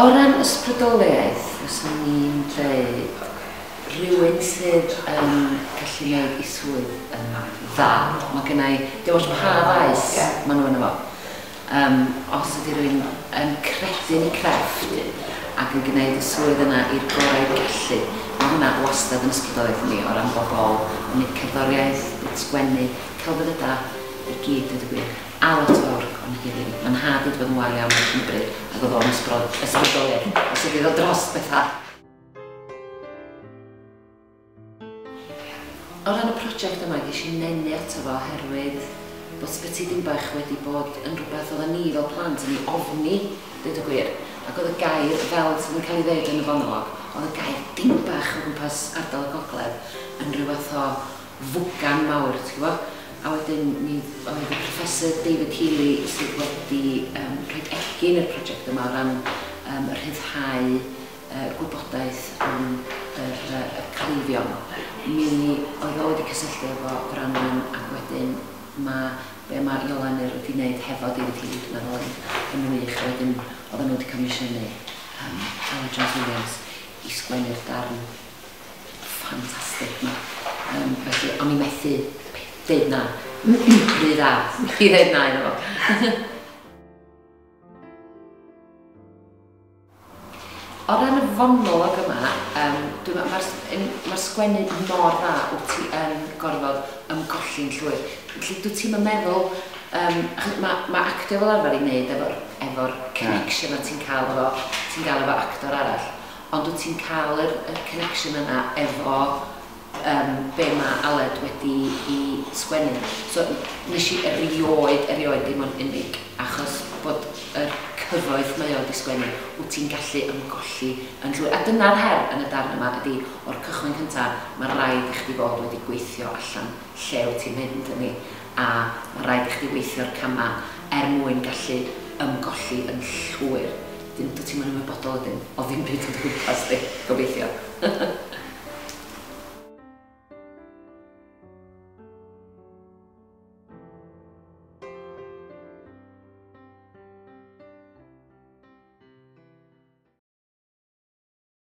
O ran ysbrydoliaeth, fysa ni'n dweud rhywun sydd yn gallu gwneud i swydd yn dda. Mae gennau, dim ond pa faes yeah. maen nhw yn efo. Um, os ydy rhywun yn credu'n ei crefft ac yn gwneud y swydd yna i'r gorau gallu, mae hwnna wastad yn ysbrydoliaeth ni o ran bobl, yn ei cerddoriaeth, yn sgwennu, celfyddyda, i gyd wedi gwir. A lot o fawr o'n hyn. Mae'n had i ddod yn wael iawn yn bryd ac oedd o'n ysbrydoliaeth. Os ydy ddod dros bethau. O ran y prosiect yma, ges i nenu ato fo oherwydd bod sbyty dim bach wedi bod yn rhywbeth oedd ni fel plant yn ei ofni, dweud y gwir. Ac oedd y gair, fel sydd yn cael ei ddeud yn y fonolog, oedd y gair dim bach o gwmpas ardal y gogledd yn rhywbeth o fwgan mawr, ti'n gwybod? a wedyn mi oedd y Professor David Healy sydd wedi um, rhaid egin i'r prosiect yma ran um, rhyddhau uh, gwybodaeth am yr, uh, y cleifion. Mi oedd o wedi cysylltu efo Brannan ac wedyn mae be mae Iolanir wedi gwneud hefo David Healy dwi'n meddwl yn wych wedyn oedd nhw wedi comisiynu um, Alan Jones Williams i sgwennu'r darn ffantastig yma. Um, felly, o'n i methu deud na. Rhy dda. I ddeud na iddo fo. O ran y fonolog yma, um, mae'r ma, r, ma sgwennu mor dda wyt ti yn gorfod ymgolli'n llwyr. Felly dwi ti'n meddwl, um, mae ma actio fel arfer i wneud efo'r efo connection a ti'n cael efo, ti'n cael efo actor arall, ond wyt ti'n cael yr, yr connection yna efo um, be mae Aled wedi i sgwennu. So, nes i erioed, erioed dim ond unig, achos bod y cyfoeth mae o wedi sgwennu, wyt ti'n gallu ymgolli yn llwyr. A dyna'r her yn y darn yma ydy, o'r cychwyn cyntaf, mae rhaid i chdi fod wedi gweithio allan lle wyt ti'n mynd yn ni, a mae rhaid i chdi weithio'r cama er mwyn gallu ymgolli yn llwyr. Dyn, dwi ti'n mynd ymwybodol ydyn, o ddim byd yn gwmpas di, gobeithio.